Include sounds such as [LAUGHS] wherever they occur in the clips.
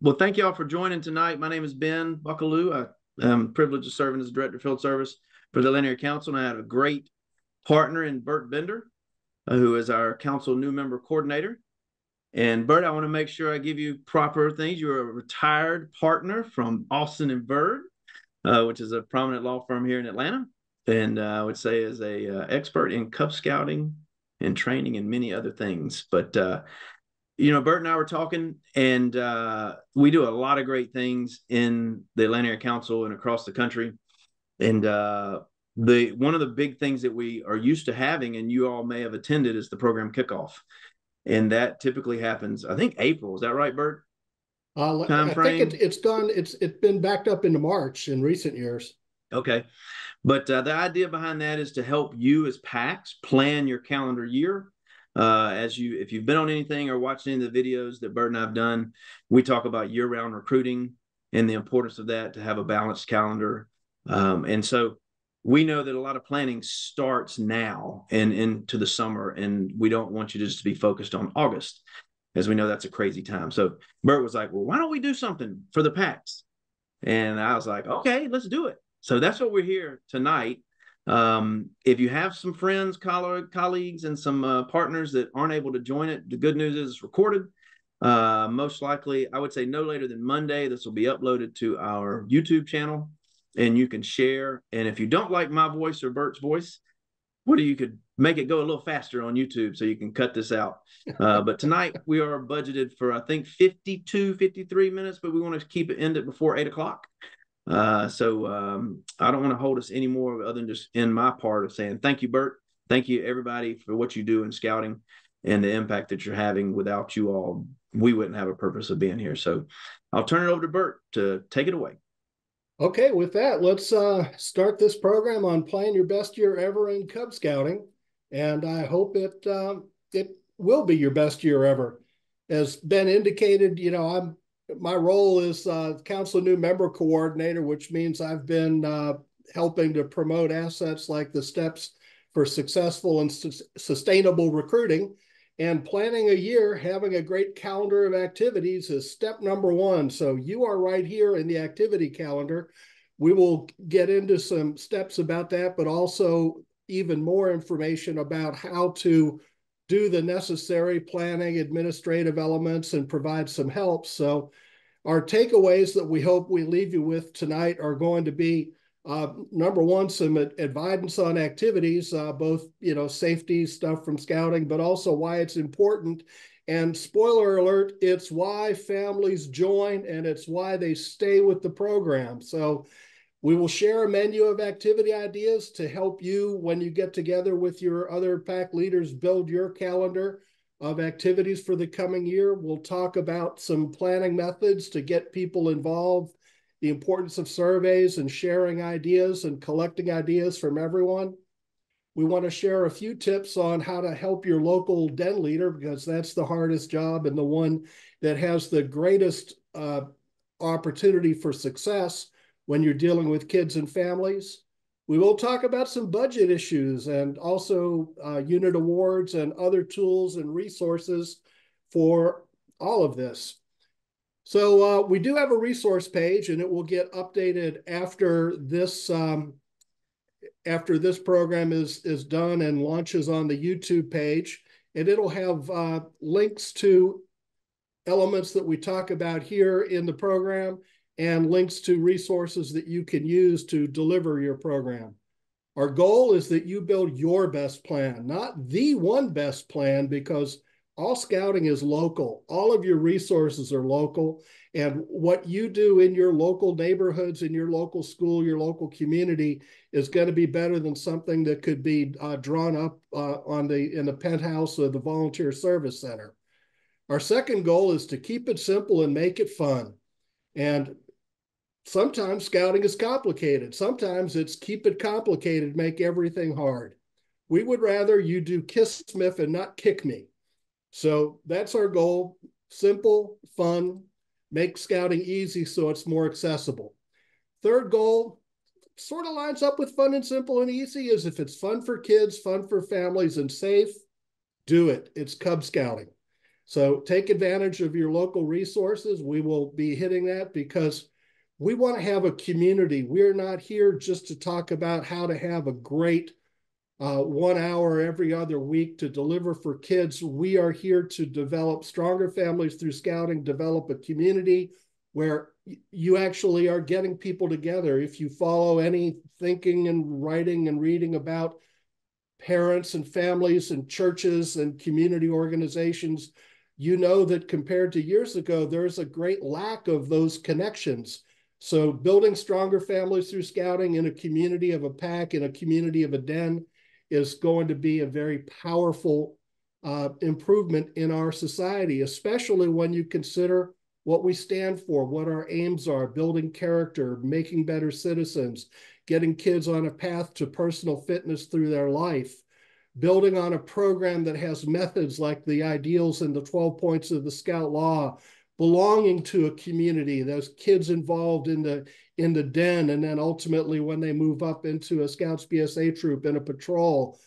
well, thank y'all for joining tonight. My name is Ben Buckaloo. I am privileged of serving as Director of Field Service for the Atlanta Area Council, and I have a great partner in Bert Bender, uh, who is our council new member coordinator. And Bert, I want to make sure I give you proper things. You're a retired partner from Alston and Bird, uh, which is a prominent law firm here in Atlanta, and uh, I would say is a uh, expert in Cub Scouting and training and many other things. But uh, you know, Bert and I were talking, and uh, we do a lot of great things in the Atlanta Area Council and across the country. And uh, the one of the big things that we are used to having, and you all may have attended, is the program kickoff, and that typically happens. I think April. Is that right, Bert? Uh, Time I frame? think it, it's gone. It's it's been backed up into March in recent years. Okay, but uh, the idea behind that is to help you as packs plan your calendar year uh, as you, if you've been on anything or watched any of the videos that Bert and I've done, we talk about year-round recruiting and the importance of that to have a balanced calendar. Um, and so we know that a lot of planning starts now and into the summer, and we don't want you just to be focused on August, as we know that's a crazy time. So Bert was like, "Well, why don't we do something for the packs?" And I was like, "Okay, let's do it." So that's what we're here tonight um, if you have some friends, colleagues, and some uh, partners that aren't able to join it, the good news is it's recorded. Uh, most likely, I would say no later than Monday, this will be uploaded to our YouTube channel and you can share. And if you don't like my voice or Bert's voice, what do you could make it go a little faster on YouTube so you can cut this out. [LAUGHS] Uh, but tonight we are budgeted for, I think, 52, 53 minutes, but we want to keep it ended before eight o'clock. Uh, so um, I don't want to hold us any more other than just in my part of saying thank you, Bert. Thank you, everybody, for what you do in scouting and the impact that you're having. Without you all, we wouldn't have a purpose of being here. So I'll turn it over to Bert to take it away. Okay, with that, let's uh, start this program on playing your best year ever in Cub Scouting, and I hope it uh, it will be your best year ever. As Ben indicated, you know I'm my role is uh, council new member coordinator, which means I've been uh, helping to promote assets like the steps for successful and su sustainable recruiting. And planning a year, having a great calendar of activities is step number one. So you are right here in the activity calendar. We will get into some steps about that, but also even more information about how to do the necessary planning, administrative elements, and provide some help. So our takeaways that we hope we leave you with tonight are going to be uh, number one, some advice on activities, uh, both you know safety stuff from scouting, but also why it's important. And spoiler alert, it's why families join and it's why they stay with the program. So we will share a menu of activity ideas to help you when you get together with your other pack leaders build your calendar of activities for the coming year. We'll talk about some planning methods to get people involved, the importance of surveys and sharing ideas and collecting ideas from everyone. We want to share a few tips on how to help your local den leader because that's the hardest job and the one that has the greatest uh, opportunity for success when you're dealing with kids and families. We will talk about some budget issues and also uh, unit awards and other tools and resources for all of this. So uh, we do have a resource page and it will get updated after this um, after this program is, is done and launches on the YouTube page. And it'll have uh, links to elements that we talk about here in the program and links to resources that you can use to deliver your program. Our goal is that you build your best plan, not the one best plan, because all scouting is local. All of your resources are local. And what you do in your local neighborhoods, in your local school, your local community is going to be better than something that could be uh, drawn up uh, on the in the penthouse of the volunteer service center. Our second goal is to keep it simple and make it fun. And sometimes scouting is complicated. Sometimes it's keep it complicated, make everything hard. We would rather you do kiss Smith and not kick me. So that's our goal. Simple, fun, make scouting easy so it's more accessible. Third goal sort of lines up with fun and simple and easy is if it's fun for kids, fun for families, and safe, do it. It's Cub Scouting. So take advantage of your local resources. We will be hitting that because we want to have a community. We're not here just to talk about how to have a great uh, one hour every other week to deliver for kids. We are here to develop stronger families through scouting, develop a community where you actually are getting people together. If you follow any thinking and writing and reading about parents and families and churches and community organizations, you know that compared to years ago, there's a great lack of those connections. So building stronger families through scouting in a community of a pack, in a community of a den, is going to be a very powerful uh, improvement in our society, especially when you consider what we stand for, what our aims are, building character, making better citizens, getting kids on a path to personal fitness through their life, building on a program that has methods like the ideals and the 12 points of the Scout Law, belonging to a community, those kids involved in the in the den, and then ultimately when they move up into a Scouts BSA troop and a patrol,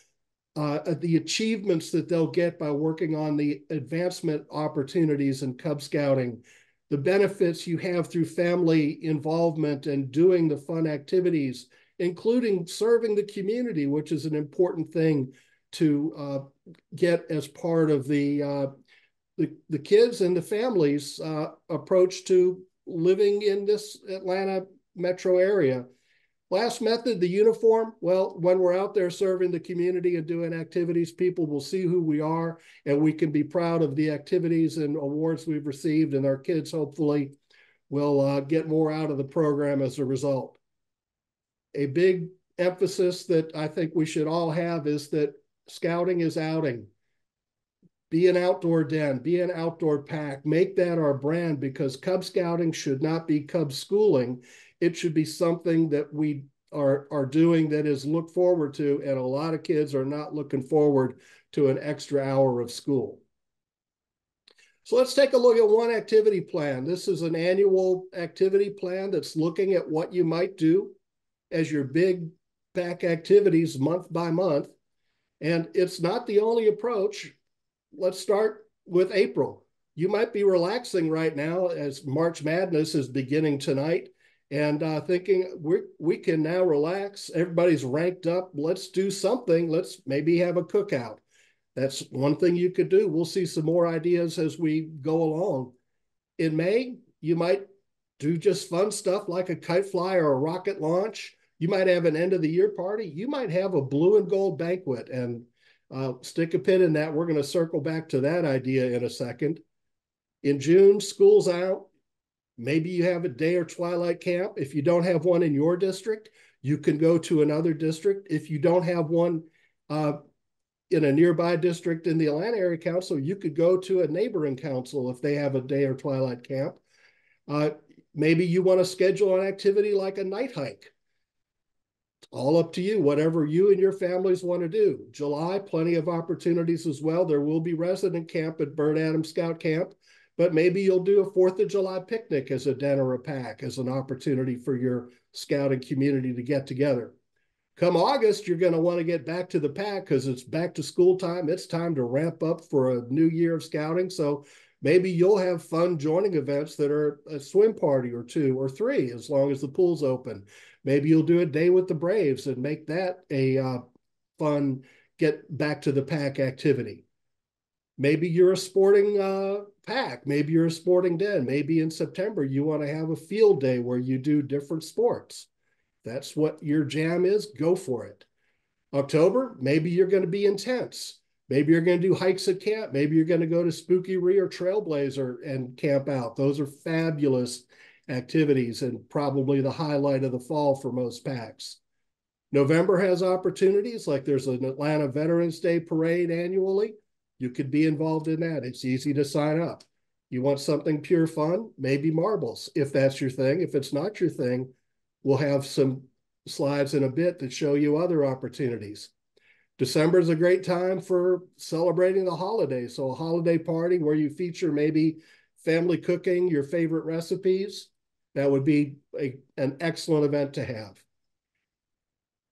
uh, the achievements that they'll get by working on the advancement opportunities in Cub Scouting, the benefits you have through family involvement and doing the fun activities, including serving the community, which is an important thing to uh, get as part of the, uh, the, the kids and the families uh, approach to living in this Atlanta metro area. Last method, the uniform. Well, when we're out there serving the community and doing activities, people will see who we are and we can be proud of the activities and awards we've received, and our kids hopefully will uh, get more out of the program as a result. A big emphasis that I think we should all have is that Scouting is outing. Be an outdoor den, be an outdoor pack. Make that our brand because Cub Scouting should not be Cub schooling. It should be something that we are, are doing that is looked forward to. And a lot of kids are not looking forward to an extra hour of school. So let's take a look at one activity plan. This is an annual activity plan that's looking at what you might do as your big pack activities month by month. And it's not the only approach. Let's start with April. You might be relaxing right now as March Madness is beginning tonight and uh, thinking we we can now relax. Everybody's ranked up. Let's do something. Let's maybe have a cookout. That's one thing you could do. We'll see some more ideas as we go along. In May, you might do just fun stuff like a kite fly or a rocket launch. You might have an end of the year party. You might have a blue and gold banquet and uh, stick a pin in that. We're going to circle back to that idea in a second. In June, school's out. Maybe you have a day or twilight camp. If you don't have one in your district, you can go to another district. If you don't have one uh, in a nearby district in the Atlanta Area Council, you could go to a neighboring council if they have a day or twilight camp. Uh, maybe you want to schedule an activity like a night hike all up to you, whatever you and your families want to do. July, plenty of opportunities as well. There will be resident camp at Bert Adams Scout Camp, but maybe you'll do a Fourth of July picnic as a den or a pack as an opportunity for your scouting community to get together. Come August, you're going to want to get back to the pack because it's back to school time. It's time to ramp up for a new year of scouting. So maybe you'll have fun joining events that are a swim party or two or three, as long as the pool's open. Maybe you'll do a day with the Braves and make that a uh, fun get back to the pack activity. Maybe you're a sporting uh, pack. Maybe you're a sporting den. Maybe in September you want to have a field day where you do different sports. That's what your jam is. Go for it. October, maybe you're going to be intense. Maybe you're going to do hikes at camp. Maybe you're going to go to Spookyree or Trailblazer and camp out. Those are fabulous activities and probably the highlight of the fall for most packs. November has opportunities like there's an Atlanta Veterans Day parade annually. You could be involved in that. It's easy to sign up. You want something pure fun? Maybe marbles, if that's your thing. If it's not your thing, we'll have some slides in a bit that show you other opportunities. December is a great time for celebrating the holidays. So a holiday party where you feature maybe family cooking, your favorite recipes, that would be a, an excellent event to have.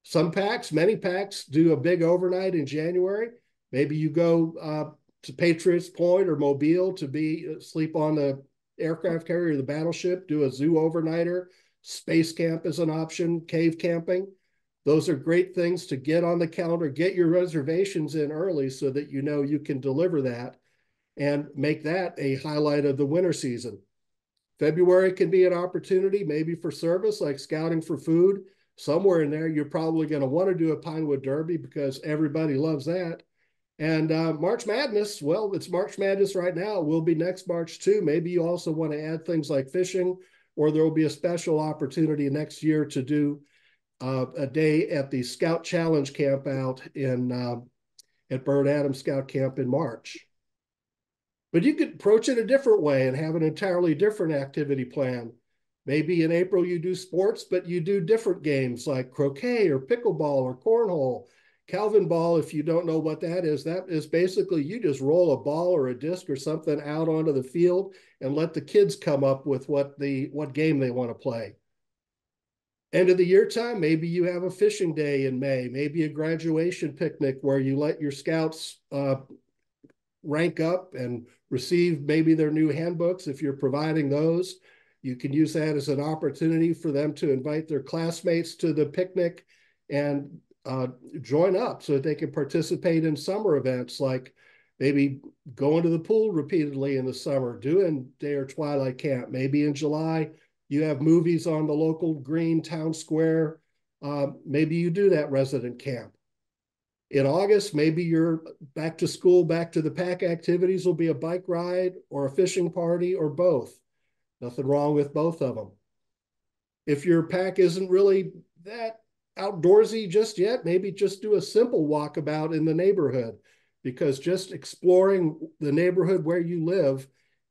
Some packs, many packs, do a big overnight in January. Maybe you go uh, to Patriots Point or Mobile to be uh, sleep on the aircraft carrier, the battleship, do a zoo overnighter. Space camp is an option, cave camping. Those are great things to get on the calendar, get your reservations in early so that you know you can deliver that and make that a highlight of the winter season. February can be an opportunity, maybe for service like scouting for food. Somewhere in there, you're probably going to want to do a Pinewood Derby because everybody loves that. And uh, March Madness, well, it's March Madness right now. Will be next March too. Maybe you also want to add things like fishing, or there will be a special opportunity next year to do uh, a day at the Scout Challenge Camp out in uh, at Bert Adams Scout Camp in March. But you could approach it a different way and have an entirely different activity plan. Maybe in April you do sports, but you do different games like croquet or pickleball or cornhole Calvin ball, if you don't know what that is, that is basically you just roll a ball or a disc or something out onto the field and let the kids come up with what the what game they want to play. End of the year time, maybe you have a fishing day in May, maybe a graduation picnic where you let your scouts uh, rank up and receive maybe their new handbooks if you're providing those. You can use that as an opportunity for them to invite their classmates to the picnic and uh, join up so that they can participate in summer events like maybe going to the pool repeatedly in the summer, doing day or twilight camp. Maybe in July, you have movies on the local green town square. Uh, maybe you do that resident camp. In August, maybe you're back to school, back to the pack activities will be a bike ride or a fishing party or both. Nothing wrong with both of them. If your pack isn't really that outdoorsy just yet, maybe just do a simple walkabout in the neighborhood because just exploring the neighborhood where you live,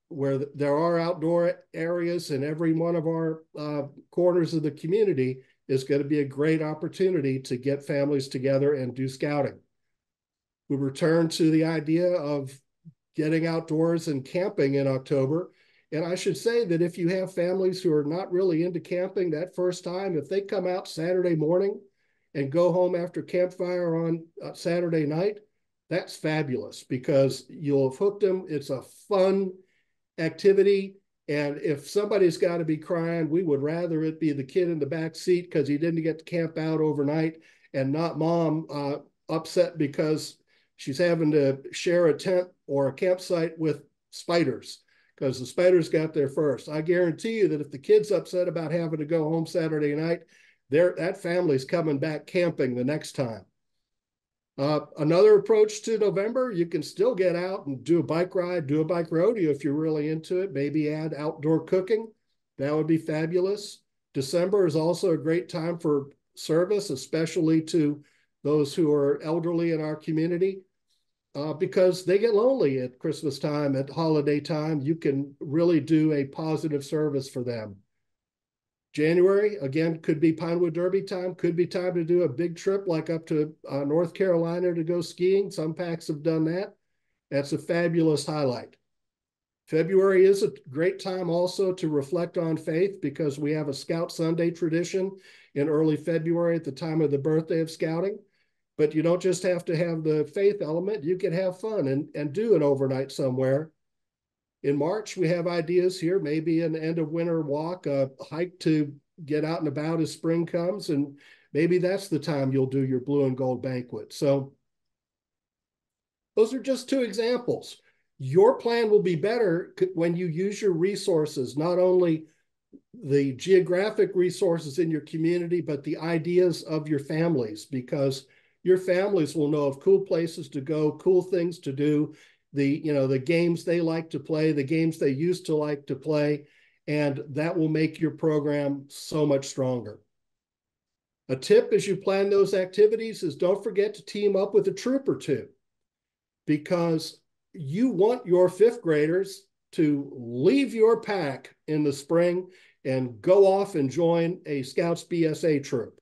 where there are outdoor areas in every one of our uh, corners of the community, is going to be a great opportunity to get families together and do scouting. We return to the idea of getting outdoors and camping in October. And I should say that if you have families who are not really into camping that first time, if they come out Saturday morning and go home after campfire on uh, Saturday night, that's fabulous because you'll have hooked them. It's a fun activity. And if somebody's got to be crying, we would rather it be the kid in the back seat because he didn't get to camp out overnight and not mom uh, upset because she's having to share a tent or a campsite with spiders because the Spiders got there first. I guarantee you that if the kid's upset about having to go home Saturday night, there that family's coming back camping the next time. Uh, another approach to November, you can still get out and do a bike ride, do a bike rodeo if you're really into it. Maybe add outdoor cooking. That would be fabulous. December is also a great time for service, especially to those who are elderly in our community uh, because they get lonely at Christmas time, at holiday time. You can really do a positive service for them. January, again, could be Pinewood Derby time, could be time to do a big trip like up to uh, North Carolina to go skiing. Some packs have done that. That's a fabulous highlight. February is a great time also to reflect on faith because we have a Scout Sunday tradition in early February at the time of the birthday of scouting. But you don't just have to have the faith element, you can have fun and, and do an overnight somewhere. In March, we have ideas here, maybe an end of winter walk, a hike to get out and about as spring comes. And maybe that's the time you'll do your blue and gold banquet. So those are just two examples. Your plan will be better when you use your resources, not only the geographic resources in your community, but the ideas of your families, because your families will know of cool places to go, cool things to do, the you know the games they like to play, the games they used to like to play, and that will make your program so much stronger. A tip as you plan those activities is don't forget to team up with a troop or two because you want your fifth graders to leave your pack in the spring and go off and join a Scouts BSA troop.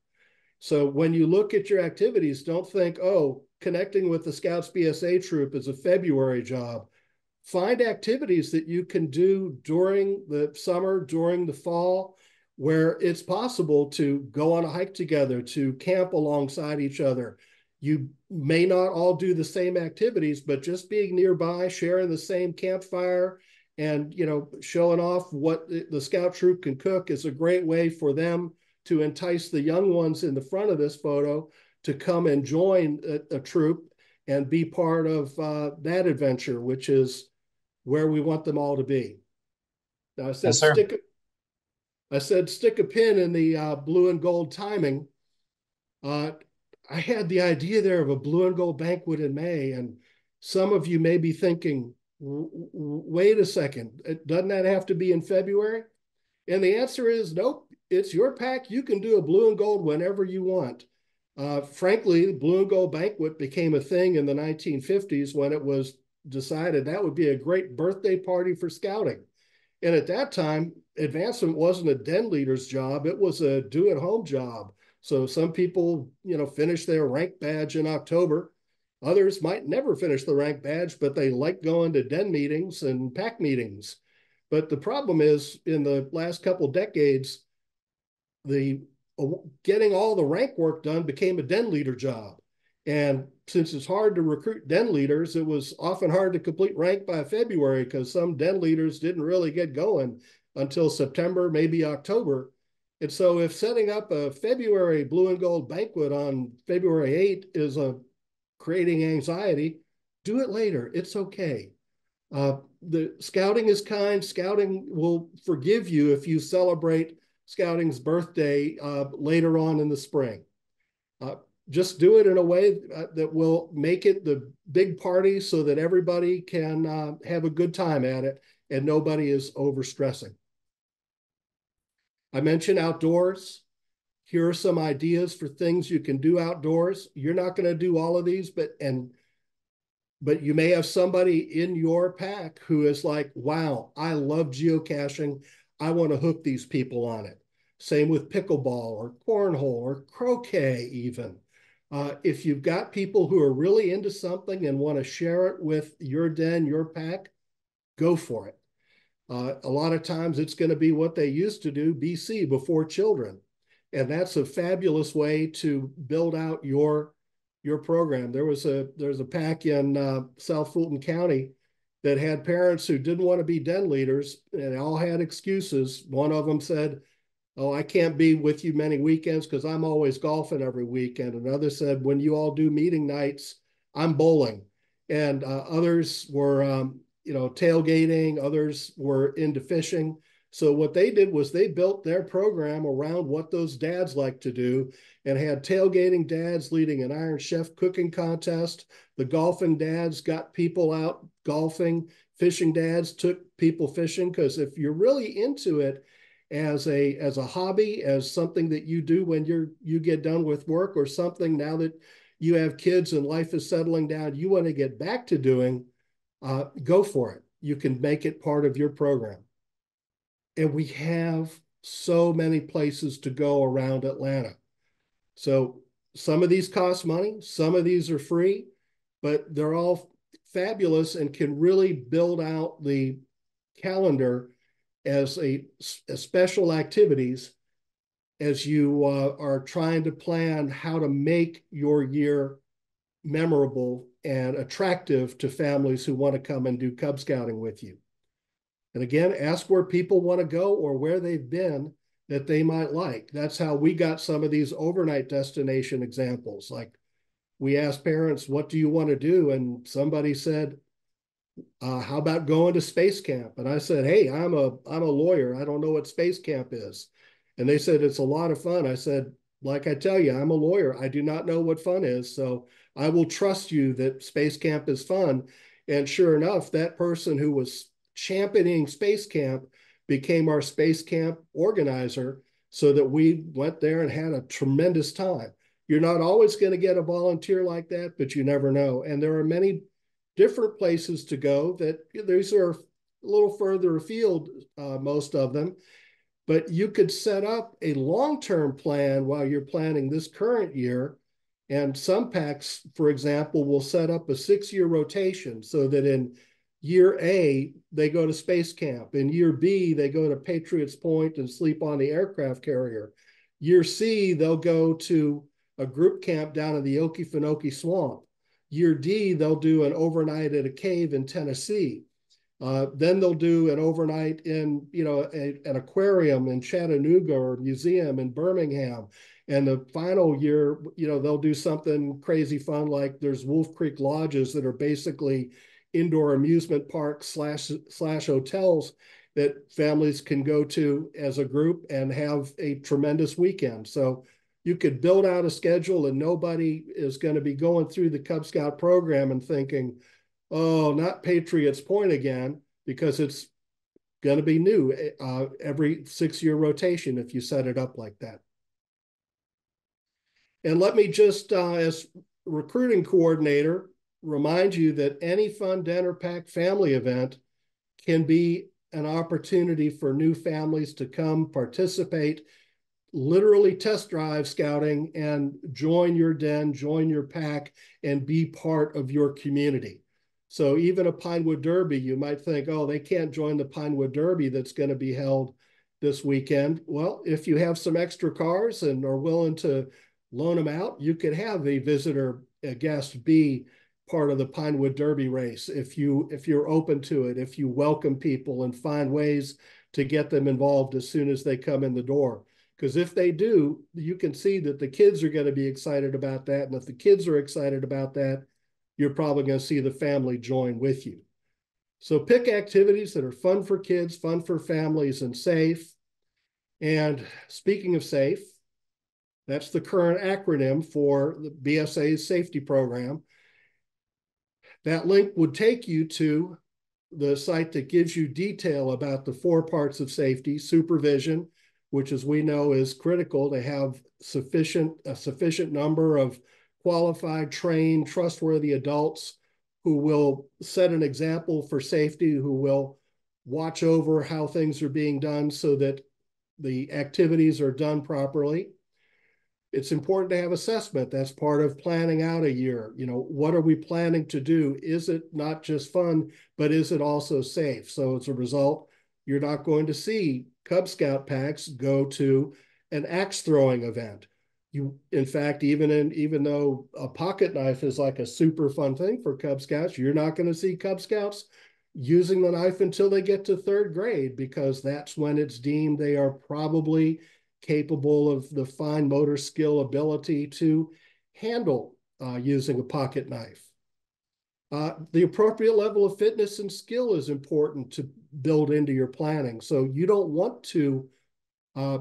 So when you look at your activities, don't think, oh, connecting with the Scouts BSA troop is a February job. Find activities that you can do during the summer, during the fall, where it's possible to go on a hike together, to camp alongside each other. You may not all do the same activities, but just being nearby, sharing the same campfire, and you know showing off what the scout troop can cook is a great way for them to entice the young ones in the front of this photo to come and join a, a troop and be part of uh, that adventure, which is where we want them all to be. Now I said yes, stick. I said stick a pin in the uh, blue and gold timing. Uh, I had the idea there of a blue and gold banquet in May, and some of you may be thinking, wait a second, doesn't that have to be in February? And the answer is nope, it's your pack. You can do a blue and gold whenever you want. Uh, frankly, blue and gold banquet became a thing in the 1950s when it was decided that would be a great birthday party for scouting. And at that time, advancement wasn't a den leader's job, it was a do at home job. So some people, you know, finish their rank badge in October. Others might never finish the rank badge, but they like going to den meetings and pack meetings. But the problem is, in the last couple decades, the getting all the rank work done became a den leader job. And since it's hard to recruit den leaders, it was often hard to complete rank by February because some den leaders didn't really get going until September, maybe October. And so if setting up a February blue and gold banquet on February 8 is a creating anxiety, do it later. It's okay. Uh, the scouting is kind. Scouting will forgive you if you celebrate scouting's birthday uh, later on in the spring. Uh, just do it in a way uh, that will make it the big party so that everybody can uh, have a good time at it and nobody is overstressing. I mentioned outdoors. Here are some ideas for things you can do outdoors. You're not going to do all of these, but and but you may have somebody in your pack who is like, wow, I love geocaching. I want to hook these people on it. Same with pickleball or cornhole or croquet, even. Uh, if you've got people who are really into something and want to share it with your den, your pack, go for it. Uh, a lot of times it's going to be what they used to do BC before children. And that's a fabulous way to build out your your program. There was a there's a pack in uh, South Fulton County that had parents who didn't want to be den leaders and all had excuses. One of them said, "Oh, I can't be with you many weekends because I'm always golfing every weekend." Another said, "When you all do meeting nights, I'm bowling." And uh, others were um, you know, tailgating, others were into fishing. So what they did was they built their program around what those dads like to do and had tailgating dads leading an Iron Chef cooking contest. The golfing dads got people out golfing. Fishing dads took people fishing because if you're really into it as a as a hobby, as something that you do when you're you get done with work or something now that you have kids and life is settling down, you want to get back to doing uh, go for it. You can make it part of your program. And we have so many places to go around Atlanta. So some of these cost money, some of these are free, but they're all fabulous and can really build out the calendar as a as special activities as you uh, are trying to plan how to make your year memorable and attractive to families who want to come and do Cub Scouting with you. And again, ask where people want to go or where they've been that they might like. That's how we got some of these overnight destination examples. Like we asked parents, what do you want to do? And somebody said, uh, how about going to space camp? And I said, hey, I'm a I'm a lawyer. I don't know what space camp is. And they said it's a lot of fun. I said, like I tell you, I'm a lawyer. I do not know what fun is. So I will trust you that Space Camp is fun. And sure enough, that person who was championing Space Camp became our Space Camp organizer so that we went there and had a tremendous time. You're not always going to get a volunteer like that, but you never know. And there are many different places to go that these are a little further afield, uh, most of them. But you could set up a long term plan while you're planning this current year and some packs, for example, will set up a six year rotation so that in year A, they go to space camp. In year B, they go to Patriots Point and sleep on the aircraft carrier. Year C, they'll go to a group camp down in the Okefenokee Swamp. Year D, they'll do an overnight at a cave in Tennessee. Uh, then they'll do an overnight in, you know, a, an aquarium in Chattanooga or museum in Birmingham. And the final year, you know, they'll do something crazy fun like there's Wolf Creek lodges that are basically indoor amusement parks slash slash hotels that families can go to as a group and have a tremendous weekend. So you could build out a schedule and nobody is going to be going through the Cub Scout program and thinking, oh, not Patriots Point again, because it's going to be new uh, every six year rotation if you set it up like that. And let me just, uh, as recruiting coordinator, remind you that any fun dinner pack family event can be an opportunity for new families to come participate, literally test drive scouting and join your den, join your pack, and be part of your community. So even a Pinewood Derby, you might think, oh, they can't join the Pinewood Derby that's going to be held this weekend. Well, if you have some extra cars and are willing to loan them out, you could have a visitor, a guest be part of the Pinewood Derby race if you if you're open to it, if you welcome people and find ways to get them involved as soon as they come in the door. Because if they do, you can see that the kids are going to be excited about that. And if the kids are excited about that, you're probably going to see the family join with you. So pick activities that are fun for kids, fun for families, and safe. And speaking of safe, that's the current acronym for the BSA's safety program. That link would take you to the site that gives you detail about the four parts of safety, supervision, which as we know is critical to have sufficient a sufficient number of qualified, trained, trustworthy adults who will set an example for safety, who will watch over how things are being done so that the activities are done properly it's important to have assessment. That's part of planning out a year. You know, what are we planning to do? Is it not just fun, but is it also safe? So as a result, you're not going to see Cub Scout packs go to an axe throwing event. You, in fact, even in even though a pocket knife is like a super fun thing for Cub Scouts, you're not going to see Cub Scouts using the knife until they get to third grade because that's when it's deemed they are probably capable of the fine motor skill ability to handle uh, using a pocket knife. Uh, the appropriate level of fitness and skill is important to build into your planning. So you don't want to uh,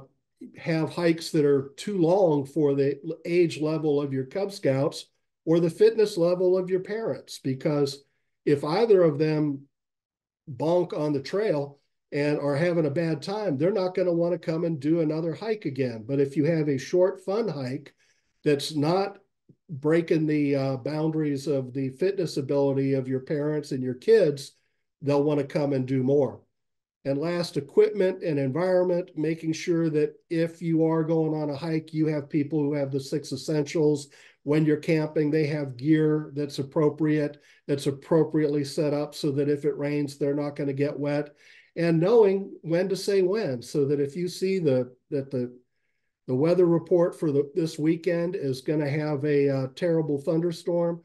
have hikes that are too long for the age level of your Cub Scouts or the fitness level of your parents, because if either of them bonk on the trail, and are having a bad time, they're not going to want to come and do another hike again. But if you have a short, fun hike that's not breaking the uh, boundaries of the fitness ability of your parents and your kids, they'll want to come and do more. And last, equipment and environment, making sure that if you are going on a hike, you have people who have the six essentials. When you're camping, they have gear that's appropriate, that's appropriately set up so that if it rains, they're not going to get wet and knowing when to say when so that if you see the that the the weather report for the, this weekend is going to have a uh, terrible thunderstorm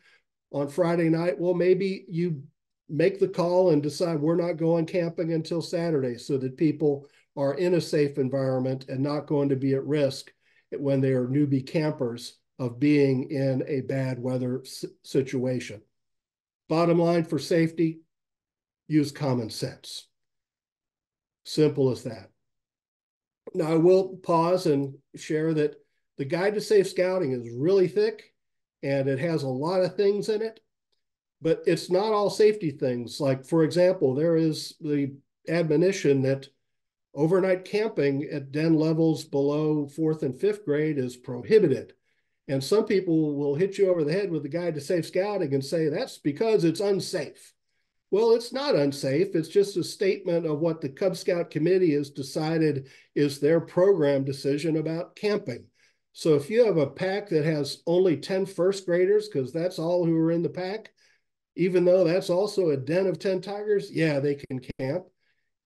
on Friday night. Well, maybe you make the call and decide we're not going camping until Saturday so that people are in a safe environment and not going to be at risk when they are newbie campers of being in a bad weather situation. Bottom line for safety, use common sense. Simple as that. Now, I will pause and share that the Guide to Safe Scouting is really thick and it has a lot of things in it, but it's not all safety things. Like, for example, there is the admonition that overnight camping at den levels below fourth and fifth grade is prohibited. And some people will hit you over the head with the Guide to Safe Scouting and say that's because it's unsafe. Well, it's not unsafe. It's just a statement of what the Cub Scout committee has decided is their program decision about camping. So if you have a pack that has only 10 first graders, because that's all who are in the pack, even though that's also a den of 10 tigers, yeah, they can camp.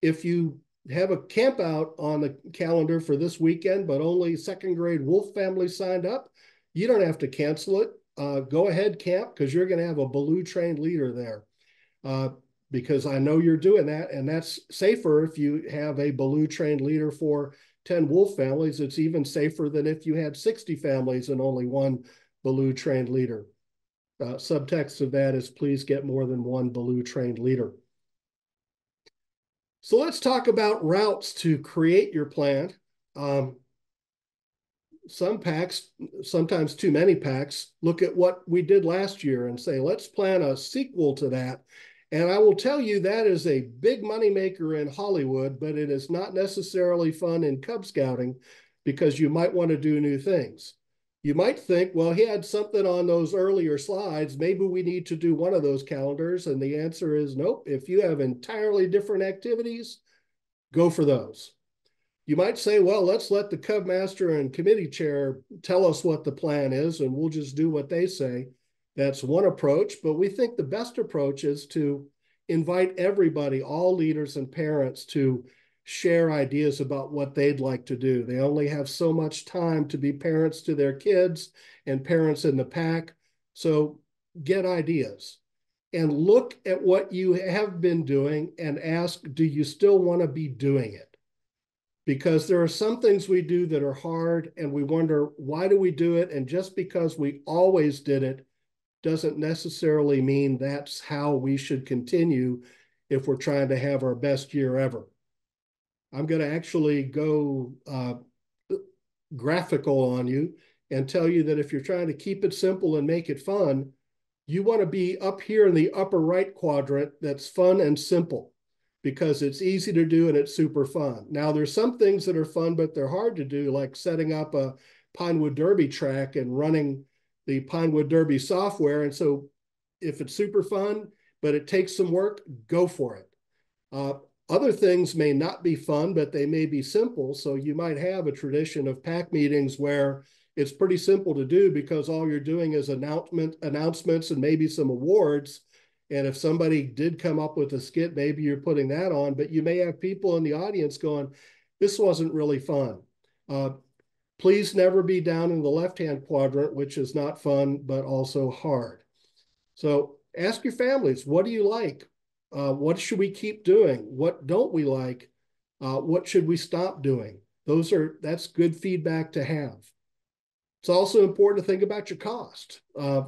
If you have a camp out on the calendar for this weekend, but only second grade wolf family signed up, You don't have to cancel it. Uh, go ahead, camp, because you're going to have a Baloo trained leader there. Uh, because I know you're doing that, and that's safer if you have a Baloo trained leader for 10 wolf families. It's even safer than if you had 60 families and only one Baloo trained leader. Uh, subtext of that is please get more than one Baloo trained leader. So let's talk about routes to create your plan. Um, some packs, sometimes too many packs, look at what we did last year and say, let's plan a sequel to that. And I will tell you that is a big moneymaker in Hollywood, but it is not necessarily fun in Cub Scouting because you might want to do new things. You might think, well, he had something on those earlier slides. Maybe we need to do one of those calendars. And the answer is nope. If you have entirely different activities, go for those. You might say, well, let's let the Cub Master and committee chair tell us what the plan is, and we'll just do what they say. That's one approach, but we think the best approach is to invite everybody, all leaders and parents, to share ideas about what they'd like to do. They only have so much time to be parents to their kids and parents in the pack. So get ideas and look at what you have been doing and ask, do you still want to be doing it? because there are some things we do that are hard and we wonder why do we do it and just because we always did it doesn't necessarily mean that's how we should continue if we're trying to have our best year ever i'm going to actually go uh, graphical on you and tell you that if you're trying to keep it simple and make it fun you want to be up here in the upper right quadrant that's fun and simple because it's easy to do and it's super fun. Now, there's some things that are fun, but they're hard to do, like setting up a Pinewood Derby track and running the Pinewood Derby software. And so, if it's super fun, but it takes some work, go for it. Uh, other things may not be fun, but they may be simple. So, you might have a tradition of pack meetings where it's pretty simple to do because all you're doing is announcement announcements and maybe some awards and if somebody did come up with a skit, maybe you're putting that on, but you may have people in the audience going, this wasn't really fun. Uh, please never be down in the left-hand quadrant, which is not fun, but also hard. So ask your families, what do you like? Uh, what should we keep doing? What don't we like? Uh, what should we stop doing? Those are, that's good feedback to have. It's also important to think about your cost. Uh,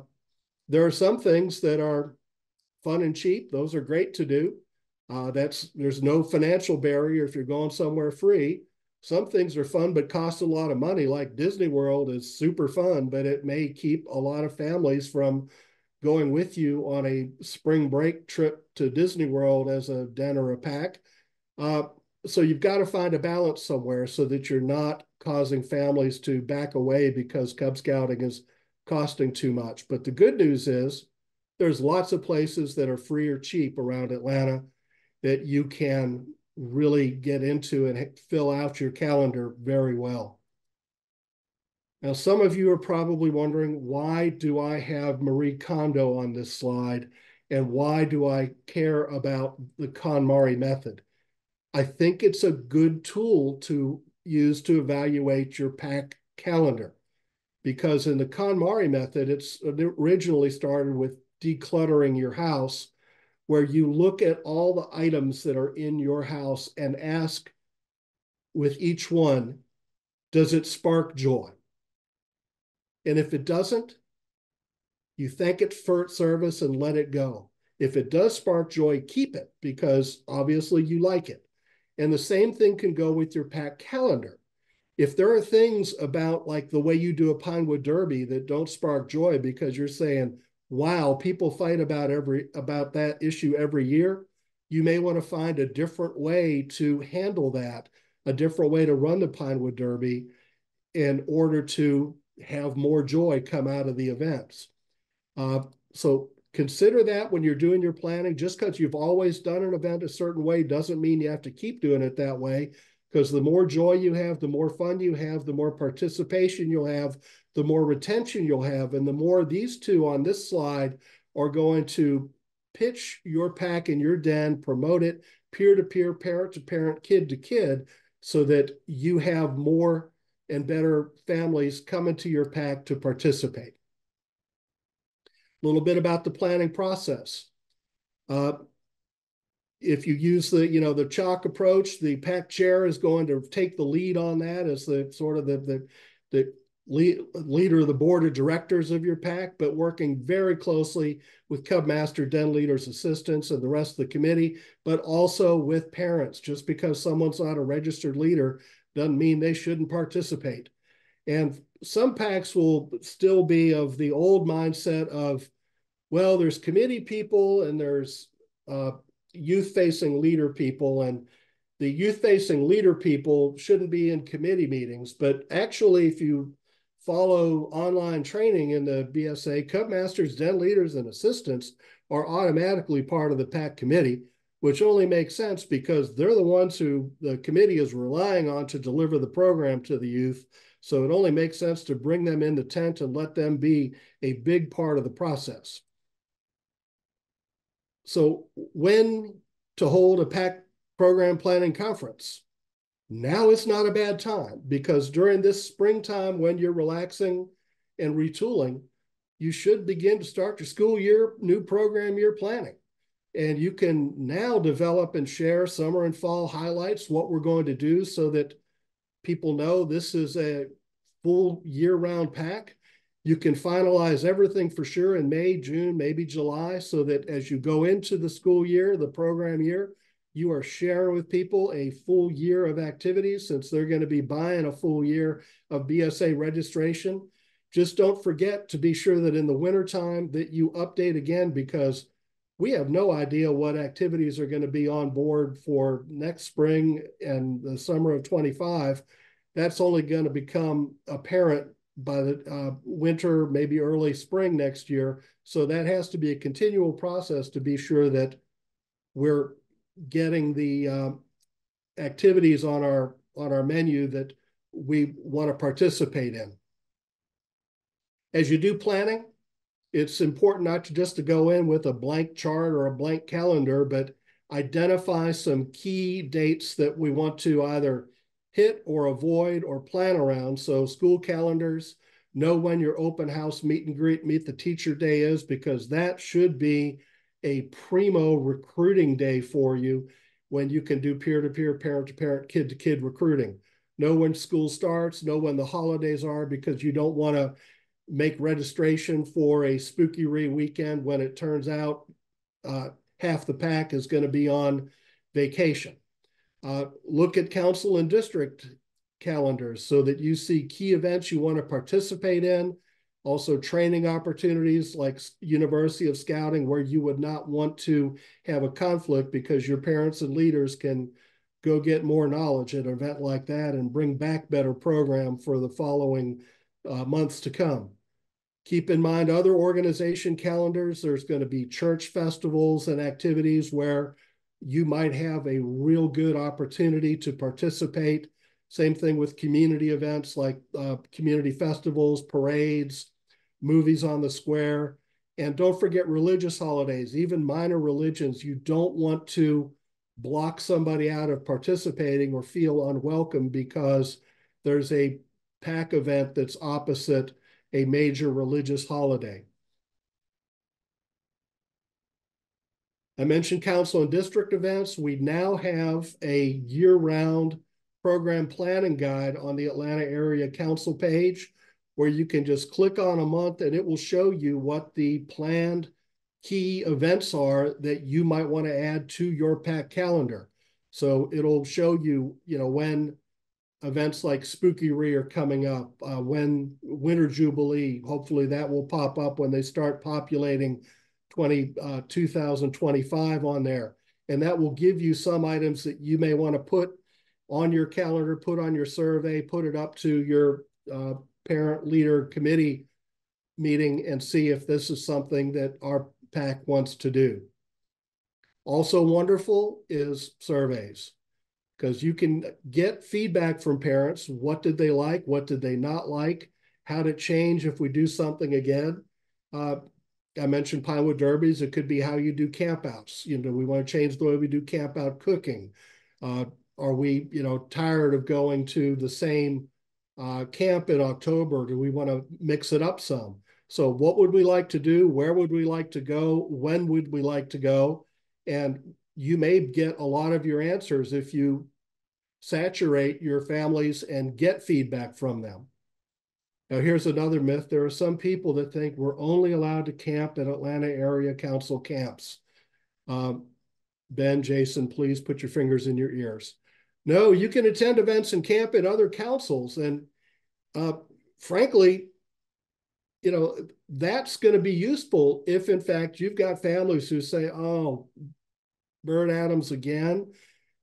there are some things that are fun and cheap. Those are great to do. Uh, that's there's no financial barrier if you're going somewhere free. Some things are fun but cost a lot of money. Like Disney World is super fun, but it may keep a lot of families from going with you on a spring break trip to Disney World as a den or a pack. Uh, so you've got to find a balance somewhere so that you're not causing families to back away because Cub Scouting is costing too much. But the good news is there's lots of places that are free or cheap around Atlanta that you can really get into and fill out your calendar very well. Now, some of you are probably wondering, why do I have Marie Kondo on this slide? And why do I care about the KonMari method? I think it's a good tool to use to evaluate your pack calendar because in the KonMari method, it's originally started with decluttering your house, where you look at all the items that are in your house and ask with each one, does it spark joy? And if it doesn't, you thank it for its service and let it go. If it does spark joy, keep it because obviously you like it. And the same thing can go with your pack calendar. If there are things about like the way you do a Pinewood Derby that don't spark joy because you're saying, wow, people fight about every about that issue every year. You may want to find a different way to handle that, a different way to run the Pinewood Derby in order to have more joy come out of the events. Uh, so consider that when you're doing your planning. Just because you've always done an event a certain way doesn't mean you have to keep doing it that way. Because the more joy you have, the more fun you have, the more participation you'll have, the more retention you'll have. And the more these two on this slide are going to pitch your pack in your den, promote it peer to peer, parent to parent, kid to kid, so that you have more and better families coming to your pack to participate. A little bit about the planning process. Uh, if you use the, you know, the chalk approach, the pack chair is going to take the lead on that as the sort of the, the, the lead, leader of the board of directors of your pack, but working very closely with Cub Master, Den Leaders Assistants, and the rest of the committee, but also with parents. Just because someone's not a registered leader doesn't mean they shouldn't participate. And some packs will still be of the old mindset of, well, there's committee people and there's uh, youth facing leader people and the youth facing leader people shouldn't be in committee meetings. But actually, if you follow online training in the BSA, Cub Masters, Den Leaders, and Assistants are automatically part of the pack committee, which only makes sense because they're the ones who the committee is relying on to deliver the program to the youth. So it only makes sense to bring them in the tent and let them be a big part of the process. So when to hold a pack program planning conference? Now is not a bad time because during this springtime when you're relaxing and retooling, you should begin to start your school year, new program year planning. And you can now develop and share summer and fall highlights, what we're going to do so that people know this is a full year round pack. You can finalize everything for sure in May, June, maybe July, so that as you go into the school year, the program year, you are sharing with people a full year of activities since they're going to be buying a full year of BSA registration. Just don't forget to be sure that in the wintertime that you update again because we have no idea what activities are going to be on board for next spring and the summer of 25. That's only going to become apparent by the uh, winter, maybe early spring next year. So that has to be a continual process to be sure that we're getting the uh, activities on our on our menu that we want to participate in. As you do planning, it's important not to just to go in with a blank chart or a blank calendar, but identify some key dates that we want to either hit or avoid or plan around. So school calendars, know when your open house meet and greet, meet the teacher day is, because that should be a primo recruiting day for you when you can do peer-to-peer, parent-to-parent, kid-to-kid recruiting. Know when school starts, know when the holidays are, because you don't want to make registration for a Spookyree weekend when it turns out uh, half the pack is going to be on vacation. Uh, look at council and district calendars so that you see key events you want to participate in. Also training opportunities like University of Scouting where you would not want to have a conflict because your parents and leaders can go get more knowledge at an event like that and bring back better program for the following uh, months to come. Keep in mind other organization calendars. There's going to be church festivals and activities where you might have a real good opportunity to participate. Same thing with community events like uh, community festivals, parades, movies on the square. And don't forget religious holidays, even minor religions. You don't want to block somebody out of participating or feel unwelcome because there's a pack event that's opposite a major religious holiday. I mentioned council and district events. We now have a year-round program planning guide on the Atlanta Area Council page where you can just click on a month and it will show you what the planned key events are that you might want to add to your pack calendar. So it'll show you, you know, when events like Spookyree are coming up, uh, when Winter Jubilee, hopefully that will pop up when they start populating 20, uh, 2025 on there. And that will give you some items that you may want to put on your calendar, put on your survey, put it up to your uh, parent leader committee meeting and see if this is something that our pack wants to do. Also wonderful is surveys because you can get feedback from parents. What did they like? What did they not like? How to change if we do something again? Uh, I mentioned Pinewood Derbies. It could be how you do campouts. You know, we want to change the way we do campout cooking. Uh, are we, you know, tired of going to the same uh, camp in October? Do we want to mix it up some? So, what would we like to do? Where would we like to go? When would we like to go? And you may get a lot of your answers if you saturate your families and get feedback from them. Now, here's another myth. There are some people that think we're only allowed to camp at Atlanta Area Council camps. Um, ben, Jason, please put your fingers in your ears. No, you can attend events and camp at other councils. And uh, frankly, you know, that's going to be useful if, in fact, you've got families who say, oh, Bert Adams again.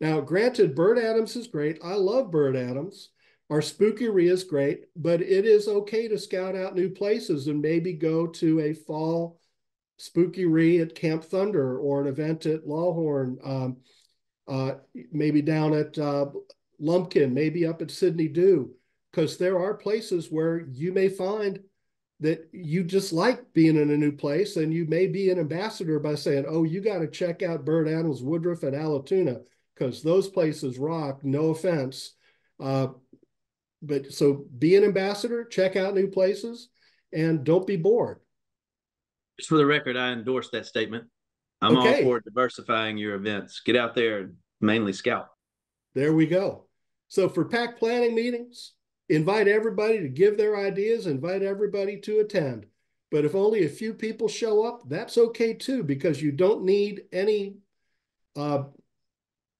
Now, granted, Bert Adams is great. I love Bert Adams. Our Spookyree is great, but it is okay to scout out new places and maybe go to a fall Spookyree at Camp Thunder or an event at Lawhorn, um, uh, maybe down at uh, Lumpkin, maybe up at Sidney Dew, because there are places where you may find that you just like being in a new place and you may be an ambassador by saying, oh, you got to check out Bert Adams, Woodruff, and Allatoona because those places rock, no offense. Uh, but so be an ambassador, check out new places, and don't be bored. Just for the record, I endorse that statement. I'm okay. all for diversifying your events. Get out there and mainly scout. There we go. So for pack planning meetings, invite everybody to give their ideas, invite everybody to attend. But if only a few people show up, that's okay too, because you don't need any uh,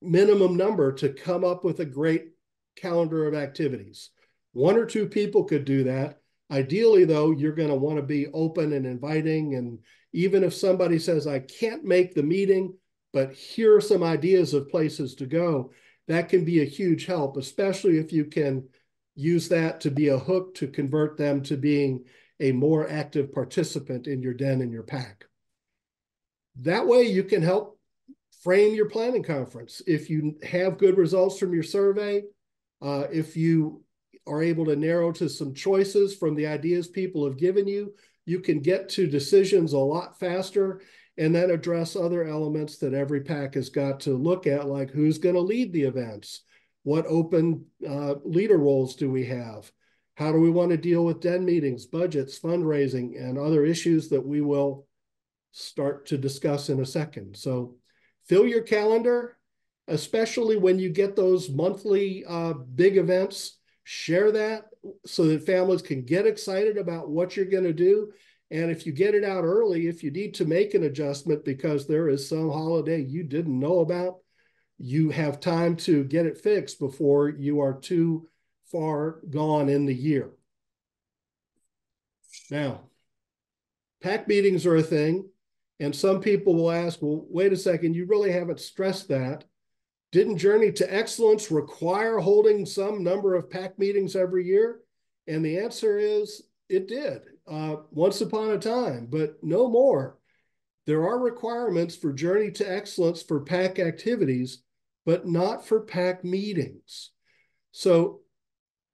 minimum number to come up with a great calendar of activities. One or two people could do that. Ideally, though, you're going to want to be open and inviting. And even if somebody says, I can't make the meeting, but here are some ideas of places to go, that can be a huge help, especially if you can use that to be a hook to convert them to being a more active participant in your den and your pack. That way, you can help frame your planning conference. If you have good results from your survey, uh, if you are able to narrow to some choices from the ideas people have given you, you can get to decisions a lot faster and then address other elements that every pack has got to look at, like who's going to lead the events? What open uh, leader roles do we have? How do we want to deal with den meetings, budgets, fundraising, and other issues that we will start to discuss in a second? So fill your calendar, especially when you get those monthly uh, big events. Share that so that families can get excited about what you're going to do. And if you get it out early, if you need to make an adjustment because there is some holiday you didn't know about, you have time to get it fixed before you are too far gone in the year. Now, pack meetings are a thing. And some people will ask, well, wait a second, you really haven't stressed that. Didn't Journey to Excellence require holding some number of pack meetings every year? And the answer is it did uh, once upon a time, but no more. There are requirements for Journey to Excellence for pack activities, but not for pack meetings. So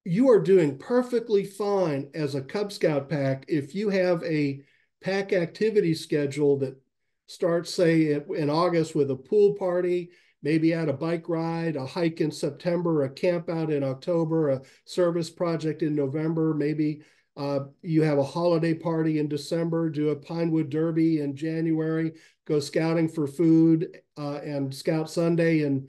you are doing perfectly fine as a Cub Scout pack if you have a pack activity schedule that starts, say, in August with a pool party, maybe at a bike ride, a hike in September, a camp out in October, a service project in November, maybe uh, you have a holiday party in December, do a Pinewood Derby in January, go scouting for food uh, and Scout Sunday in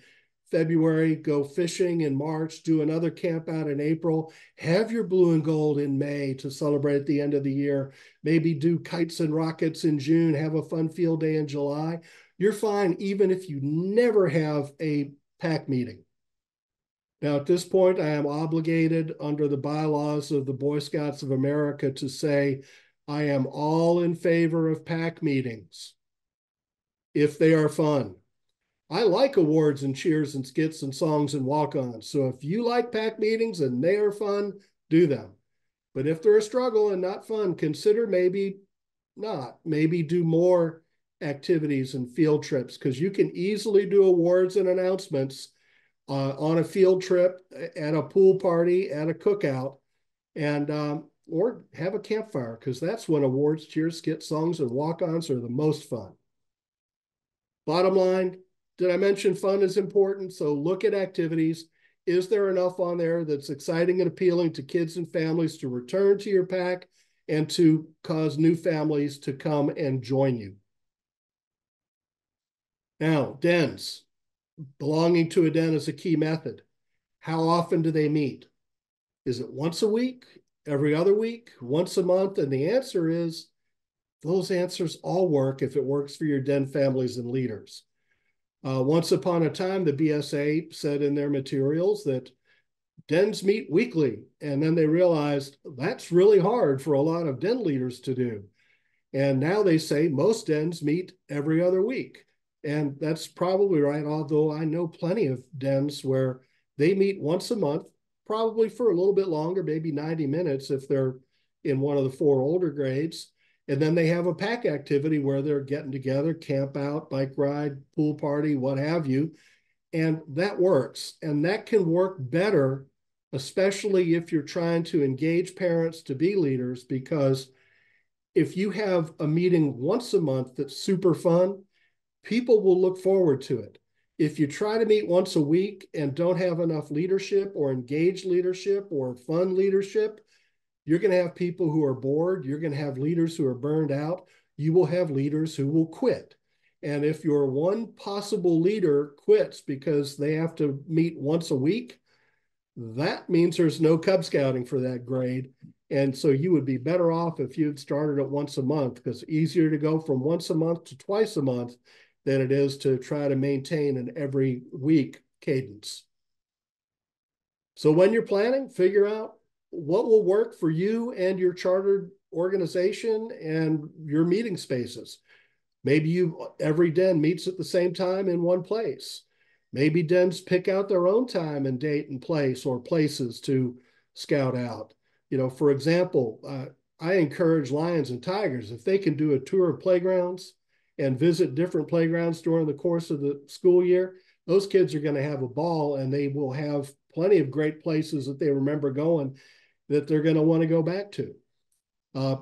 February, go fishing in March, do another camp out in April, have your blue and gold in May to celebrate at the end of the year, maybe do kites and rockets in June, have a fun field day in July. You're fine even if you never have a pack meeting. Now, at this point, I am obligated under the bylaws of the Boy Scouts of America to say I am all in favor of pack meetings if they are fun. I like awards and cheers and skits and songs and walk-ons. So if you like pack meetings and they are fun, do them. But if they're a struggle and not fun, consider maybe not. Maybe do more activities and field trips because you can easily do awards and announcements uh, on a field trip, at a pool party, at a cookout, and um, or have a campfire because that's when awards, cheers, skit songs, and walk-ons are the most fun. Bottom line, did I mention fun is important? So look at activities. is there enough on there that's exciting and appealing to kids and families to return to your pack and to cause new families to come and join you? Now, dens. Belonging to a den is a key method. How often do they meet? Is it once a week, every other week, once a month? And the answer is those answers all work if it works for your den families and leaders. Uh, once upon a time, the BSA said in their materials that dens meet weekly. And then they realized that's really hard for a lot of den leaders to do. And now they say most dens meet every other week. And that's probably right, although I know plenty of dens where they meet once a month, probably for a little bit longer, maybe 90 minutes if they're in one of the four older grades. And then they have a pack activity where they're getting together, camp out, bike ride, pool party, what have you. And that works. And that can work better, especially if you're trying to engage parents to be leaders, because if you have a meeting once a month that's super fun, people will look forward to it. If you try to meet once a week and don't have enough leadership or engaged leadership or fun leadership, you're going to have people who are bored. You're going to have leaders who are burned out. You will have leaders who will quit. And if your one possible leader quits because they have to meet once a week, that means there's no Cub Scouting for that grade. And so you would be better off if you'd started it once a month because easier to go from once a month to twice a month than it is to try to maintain an every week cadence. So when you're planning, figure out what will work for you and your chartered organization and your meeting spaces. Maybe you every den meets at the same time in one place. Maybe dens pick out their own time and date and place or places to scout out. You know, for example, uh, I encourage lions and tigers if they can do a tour of playgrounds and visit different playgrounds during the course of the school year, those kids are going to have a ball and they will have plenty of great places that they remember going that they're going to want to go back to. Uh,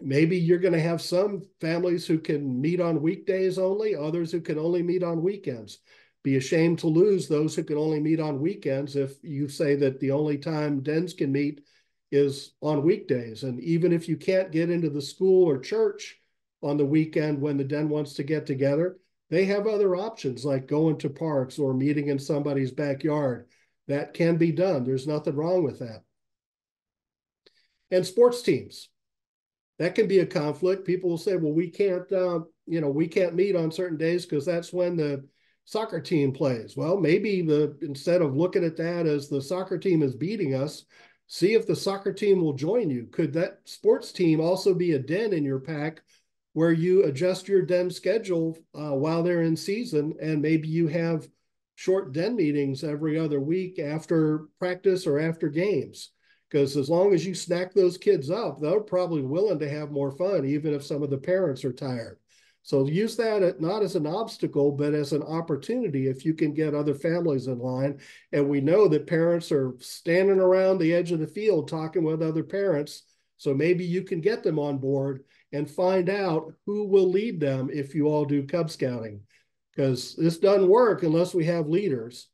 maybe you're going to have some families who can meet on weekdays only, others who can only meet on weekends. Be ashamed to lose those who can only meet on weekends if you say that the only time dens can meet is on weekdays. And even if you can't get into the school or church on the weekend when the den wants to get together, they have other options like going to parks or meeting in somebody's backyard. That can be done. There's nothing wrong with that. And sports teams, that can be a conflict. People will say, well, we can't, uh, you know, we can't meet on certain days because that's when the soccer team plays. Well, maybe the instead of looking at that as the soccer team is beating us, see if the soccer team will join you. Could that sports team also be a den in your pack where you adjust your den schedule uh, while they're in season, and maybe you have short den meetings every other week after practice or after games. Because as long as you snack those kids up, they're probably willing to have more fun, even if some of the parents are tired. So use that not as an obstacle, but as an opportunity if you can get other families in line. And we know that parents are standing around the edge of the field talking with other parents. So maybe you can get them on board and find out who will lead them if you all do Cub Scouting, because this doesn't work unless we have leaders.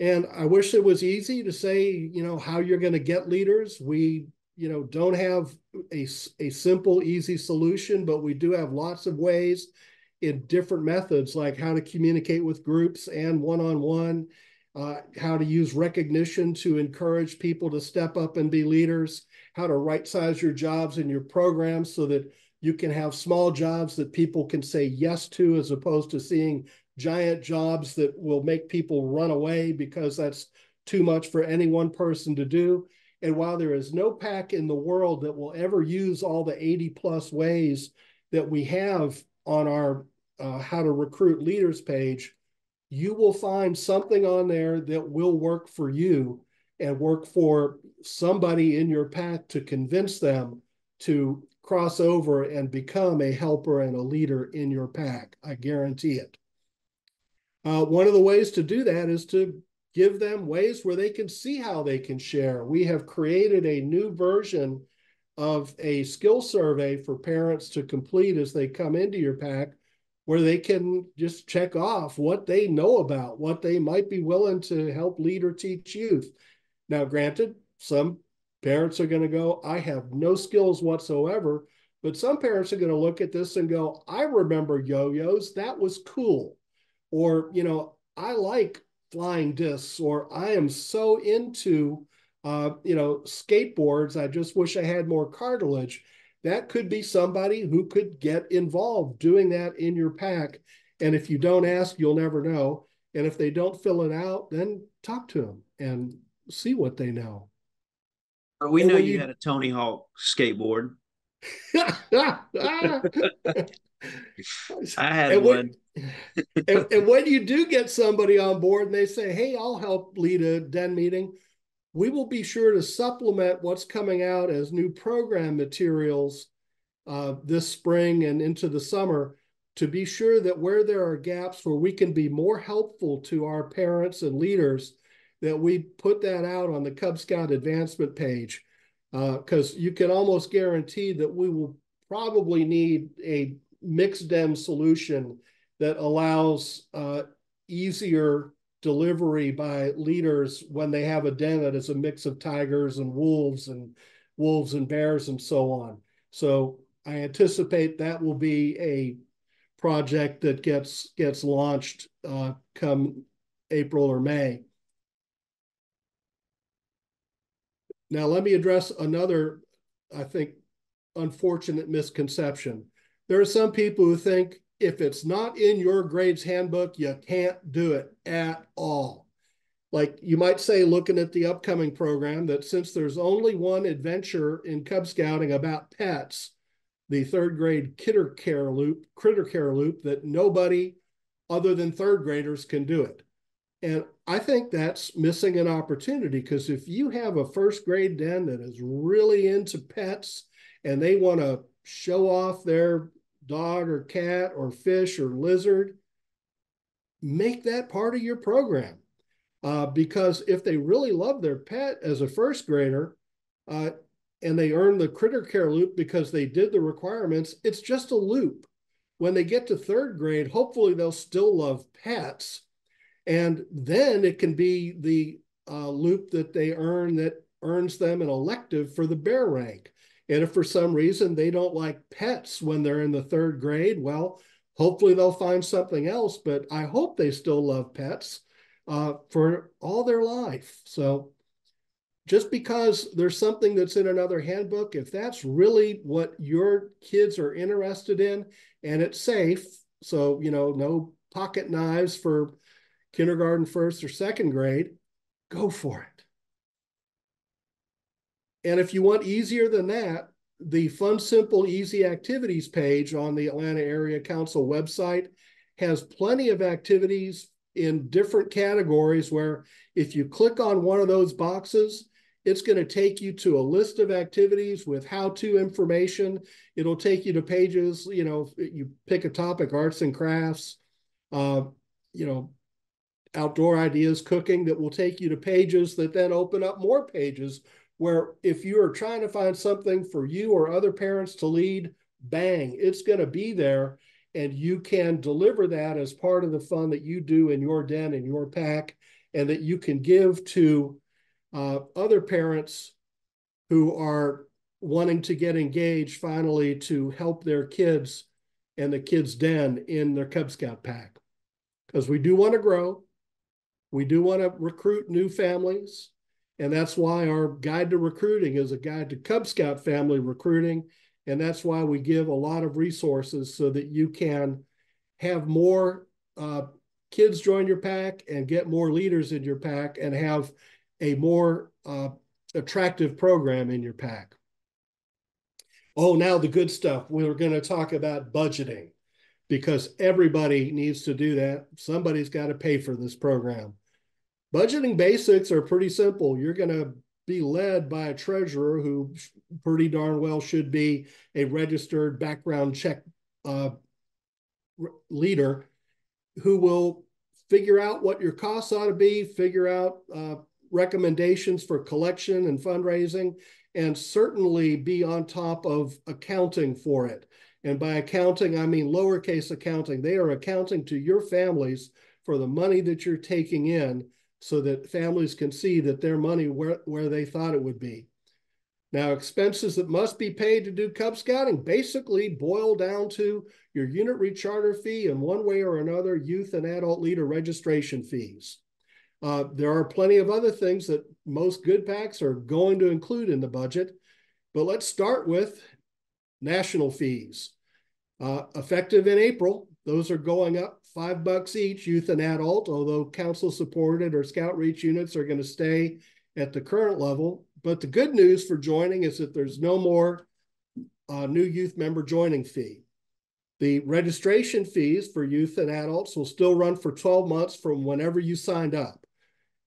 And I wish it was easy to say, you know, how you're going to get leaders. We, you know, don't have a, a simple, easy solution, but we do have lots of ways in different methods, like how to communicate with groups and one-on-one, uh, how to use recognition to encourage people to step up and be leaders, how to right size your jobs and your programs so that you can have small jobs that people can say yes to as opposed to seeing giant jobs that will make people run away because that's too much for any one person to do. And while there is no pack in the world that will ever use all the 80 plus ways that we have on our uh, how to recruit leaders page, you will find something on there that will work for you and work for somebody in your pack to convince them to cross over and become a helper and a leader in your pack. I guarantee it. Uh, one of the ways to do that is to give them ways where they can see how they can share. We have created a new version of a skill survey for parents to complete as they come into your pack, where they can just check off what they know about, what they might be willing to help lead or teach youth. Now, granted, some parents are going to go, I have no skills whatsoever. But some parents are going to look at this and go, I remember yo yo's. That was cool. Or, you know, I like flying discs, or I am so into, uh, you know, skateboards. I just wish I had more cartilage that could be somebody who could get involved doing that in your pack. And if you don't ask, you'll never know. And if they don't fill it out, then talk to them and see what they know. We know you, you had a Tony Hawk skateboard. [LAUGHS] I had and one. [LAUGHS] and, and when you do get somebody on board and they say, Hey, I'll help lead a den meeting, we will be sure to supplement what's coming out as new program materials uh, this spring and into the summer to be sure that where there are gaps where we can be more helpful to our parents and leaders, that we put that out on the Cub Scout advancement page. Because uh, you can almost guarantee that we will probably need a mixed den solution that allows uh, easier delivery by leaders when they have a den that is a mix of tigers and wolves and wolves and bears and so on. So I anticipate that will be a project that gets gets launched uh, come April or May. Now let me address another, I think, unfortunate misconception. There are some people who think if it's not in your grades handbook, you can't do it at all. Like you might say, looking at the upcoming program, that since there's only one adventure in Cub Scouting about pets, the third grade critter care loop, critter care loop, that nobody other than third graders can do it. And I think that's missing an opportunity because if you have a first grade den that is really into pets and they want to show off their dog or cat or fish or lizard, make that part of your program. Uh, because if they really love their pet as a first grader uh, and they earn the critter care loop because they did the requirements, it's just a loop. When they get to third grade, hopefully they'll still love pets. And then it can be the uh, loop that they earn that earns them an elective for the bear rank. And if for some reason they don't like pets when they're in the third grade, well, hopefully they'll find something else. But I hope they still love pets uh, for all their life. So just because there's something that's in another handbook, if that's really what your kids are interested in and it's safe, so, you know, no pocket knives for kindergarten, first, or second grade, go for it. And if you want easier than that, the Fun, Simple, Easy Activities page on the Atlanta Area Council website has plenty of activities in different categories where if you click on one of those boxes, it's going to take you to a list of activities with how-to information. It'll take you to pages, you know, you pick a topic, arts and crafts, uh, you know, outdoor ideas, cooking, that will take you to pages that then open up more pages where if you are trying to find something for you or other parents to lead, bang, it's going to be there. And you can deliver that as part of the fun that you do in your den in your pack, and that you can give to uh, other parents who are wanting to get engaged finally to help their kids and the kids' den in their Cub Scout pack. Because we do want to grow, we do want to recruit new families. And that's why our guide to recruiting is a guide to Cub Scout family recruiting. And that's why we give a lot of resources so that you can have more uh, kids join your pack and get more leaders in your pack and have a more uh, attractive program in your pack. Oh, now the good stuff. We're going to talk about budgeting because everybody needs to do that. Somebody's got to pay for this program. Budgeting basics are pretty simple. You're going to be led by a treasurer who pretty darn well should be a registered background check uh, leader who will figure out what your costs ought to be, figure out uh, recommendations for collection and fundraising, and certainly be on top of accounting for it. And by accounting, I mean lowercase accounting. They are accounting to your families for the money that you're taking in so that families can see that their money where, where they thought it would be. Now, expenses that must be paid to do Cub Scouting basically boil down to your unit recharter fee and one way or another youth and adult leader registration fees. Uh, there are plenty of other things that most good packs are going to include in the budget, but let's start with national fees. Uh, effective in April, those are going up five bucks each, youth and adult, although council supported or scout reach units are going to stay at the current level. But the good news for joining is that there's no more uh, new youth member joining fee. The registration fees for youth and adults will still run for 12 months from whenever you signed up.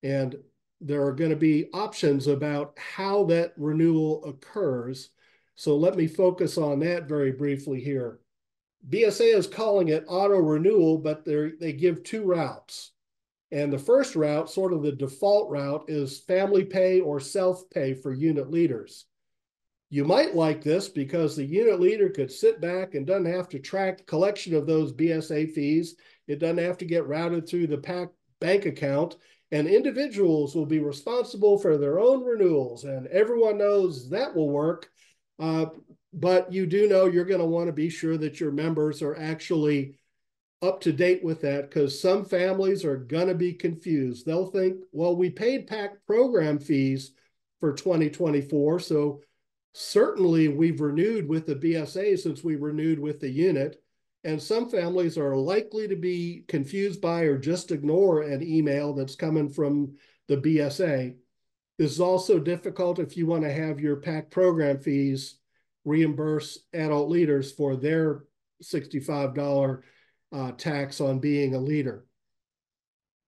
And there are going to be options about how that renewal occurs. So let me focus on that very briefly here. BSA is calling it auto renewal, but they give two routes. And the first route, sort of the default route, is family pay or self pay for unit leaders. You might like this because the unit leader could sit back and doesn't have to track collection of those BSA fees. It doesn't have to get routed through the pack bank account. And individuals will be responsible for their own renewals. And everyone knows that will work. Uh, but you do know you're going to want to be sure that your members are actually up to date with that because some families are going to be confused. They'll think, well, we paid pack program fees for 2024. So certainly we've renewed with the BSA since we renewed with the unit. And some families are likely to be confused by or just ignore an email that's coming from the BSA. This is also difficult if you want to have your pack program fees reimburse adult leaders for their $65 uh, tax on being a leader.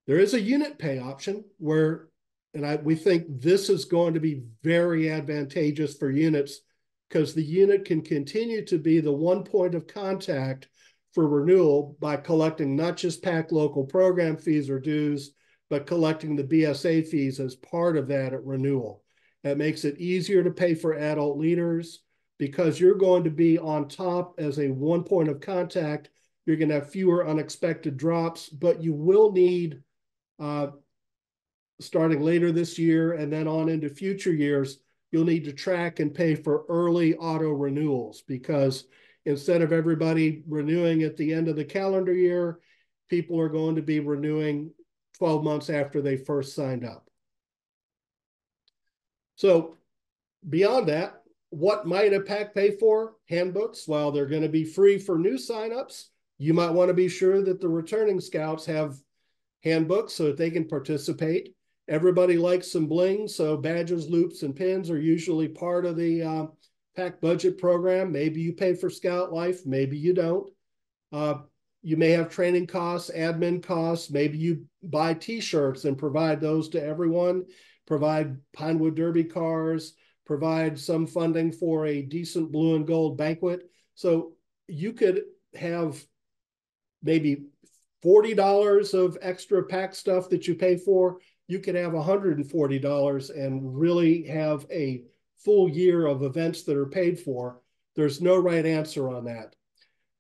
There is a unit pay option where, and I, we think this is going to be very advantageous for units because the unit can continue to be the one point of contact for renewal by collecting not just pack local program fees or dues, but collecting the BSA fees as part of that at renewal. That makes it easier to pay for adult leaders because you're going to be on top as a one point of contact. You're going to have fewer unexpected drops, but you will need, uh, starting later this year and then on into future years, you'll need to track and pay for early auto renewals because instead of everybody renewing at the end of the calendar year, people are going to be renewing 12 months after they first signed up. So beyond that, what might a pack pay for? Handbooks, while they're going to be free for new signups, you might want to be sure that the returning scouts have handbooks so that they can participate. Everybody likes some bling, so badges, loops, and pins are usually part of the uh, pack budget program. Maybe you pay for Scout Life, maybe you don't. Uh, you may have training costs, admin costs. Maybe you buy T-shirts and provide those to everyone. Provide Pinewood Derby cars. Provide some funding for a decent blue and gold banquet. So you could have maybe $40 of extra pack stuff that you pay for. You could have $140 and really have a full year of events that are paid for. There's no right answer on that.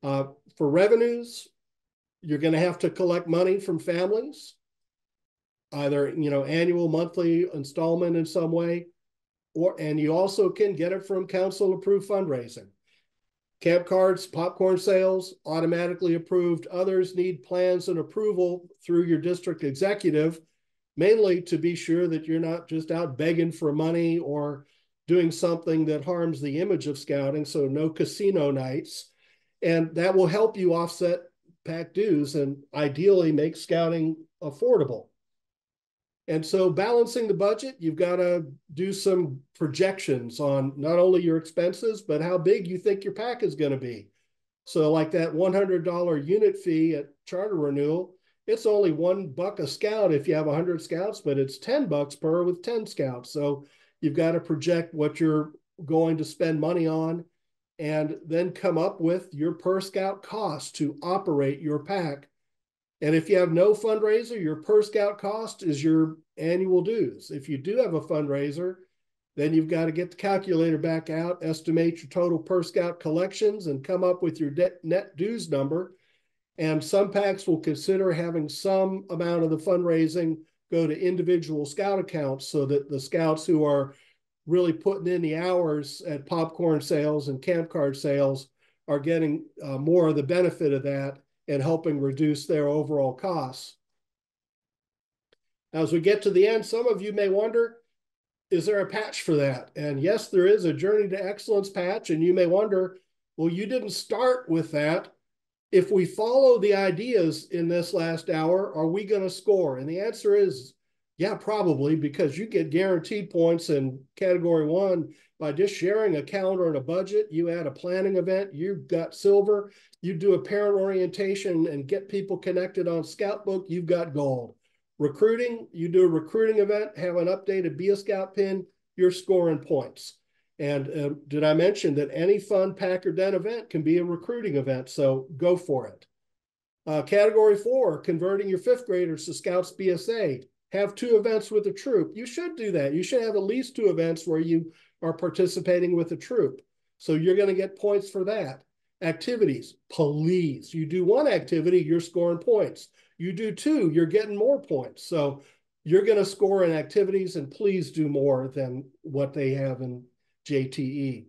Uh, for revenues, you're going to have to collect money from families, either you know annual, monthly installment in some way, or and you also can get it from council approved fundraising. Camp cards, popcorn sales, automatically approved. Others need plans and approval through your district executive, mainly to be sure that you're not just out begging for money or doing something that harms the image of scouting. So no casino nights. And that will help you offset pack dues and ideally make scouting affordable. And so balancing the budget, you've got to do some projections on not only your expenses, but how big you think your pack is going to be. So like that $100 unit fee at charter renewal, it's only one buck a scout if you have 100 scouts, but it's 10 bucks per with 10 scouts. So You've got to project what you're going to spend money on and then come up with your per scout cost to operate your pack. And if you have no fundraiser, your per scout cost is your annual dues. If you do have a fundraiser, Then you've got to get the calculator back out, estimate your total per scout collections, and come up with your net dues number. And some packs will consider having some amount of the fundraising go to individual scout accounts so that the scouts who are really putting in the hours at popcorn sales and camp card sales are getting uh, more of the benefit of that and helping reduce their overall costs. As we get to the end, some of you may wonder, is there a patch for that? And yes, there is a Journey to Excellence patch. And you may wonder, well, you didn't start with that. If we follow the ideas in this last hour, are we going to score? And the answer is yeah, probably because you get guaranteed points in category one by just sharing a calendar and a budget. You add a planning event, you've got silver. You do a parent orientation and get people connected on Scoutbook, you've got gold. Recruiting, you do a recruiting event, have an updated Be a Scout pin, you're scoring points. And uh, did I mention that any fun pack or den event can be a recruiting event? So go for it. Uh, category four, converting your fifth graders to Scouts BSA. Have two events with a troop. You should do that. You should have at least two events where you are participating with a troop. So you're going to get points for that. Activities, please. You do one activity, you're scoring points. You do two, you're getting more points. So you're going to score in activities and please do more than what they have in JTE.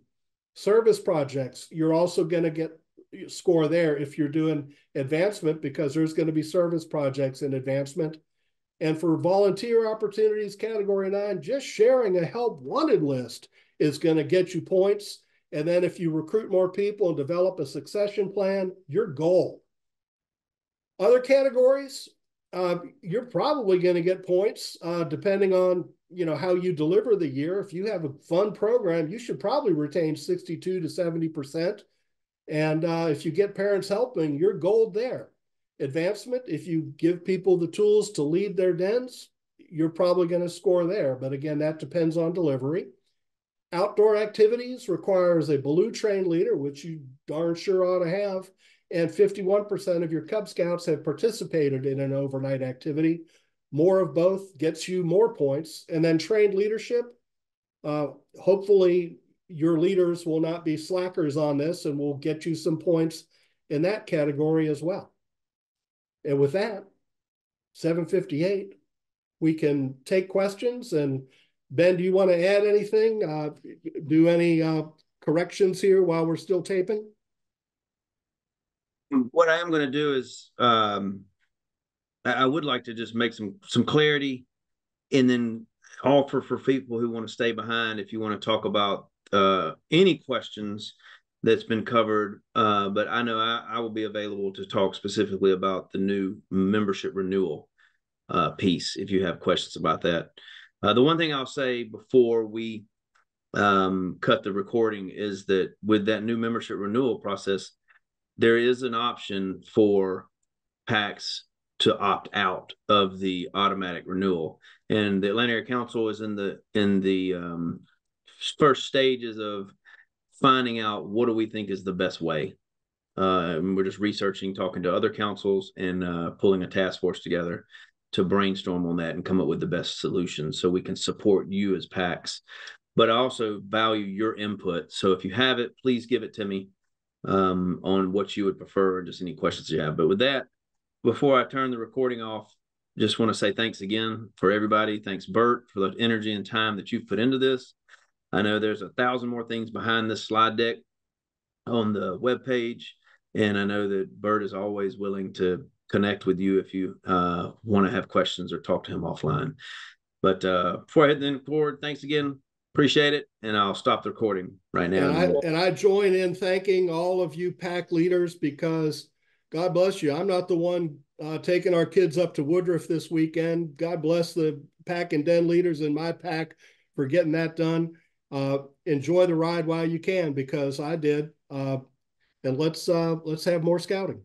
Service projects, you're also going to get score there if you're doing advancement because there's going to be service projects in advancement. And for volunteer opportunities, category nine, just sharing a help wanted list is going to get you points. And then if you recruit more people and develop a succession plan, your goal. Other categories, uh, you're probably going to get points uh, depending on you know how you deliver the year. If you have a fun program, you should probably retain 62 to 70 percent. And uh, if you get parents helping, you're gold there. Advancement, if you give people the tools to lead their dens, you're probably going to score there. But again, that depends on delivery. Outdoor activities requires a BALOO trained leader, which you darn sure ought to have and 51% of your Cub Scouts have participated in an overnight activity. More of both gets you more points. And then trained leadership, uh, hopefully your leaders will not be slackers on this and will get you some points in that category as well. And with that, 758, we can take questions. And Ben, do you want to add anything? Uh, do any uh, corrections here while we're still taping? what I am going to do is um, I would like to just make some some clarity, and then offer for people who want to stay behind if you want to talk about uh, any questions that's been covered. Uh, but I know I, I, will be available to talk specifically about the new membership renewal uh, piece if you have questions about that. Uh, the one thing I'll say before we um, cut the recording is that with that new membership renewal process, there is an option for packs to opt out of the automatic renewal. And the atlanta area council is in the in the um, first stages of finding out what do we think is the best way. Uh, and we're just researching talking to other councils and uh, pulling a task force together to brainstorm on that and come up with the best solution so we can support you as packs but i also value your input so if you have it please give it to me um, on what you would prefer just any questions you have. But with that, before I turn the recording off, just want to say thanks again for everybody. Thanks, Bert, for the energy and time that you've put into this. I know there's a thousand more things behind this slide deck on the web page, and I know that Bert is always willing to connect with you if you uh, want to have questions or talk to him offline. But uh, before I head then forward, thanks again Appreciate it. And I'll stop the recording right now. And I, and I join in thanking all of you pack leaders because God bless you. I'm not the one uh, taking our kids up to Woodruff this weekend. God bless the pack and den leaders in my pack for getting that done. Uh, enjoy the ride while you can because I did. Uh, and let's uh, let's have more scouting.